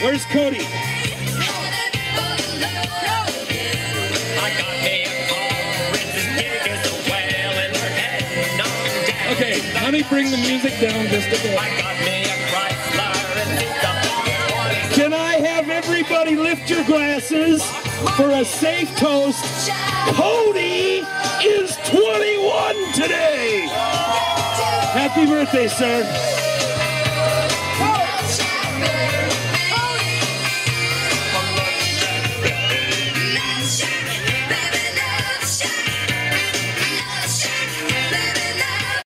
Where's Cody? Okay, let me bring the music down just a bit. Can I have everybody lift your glasses for a safe toast? Cody is 21 today. Happy birthday, sir. baby.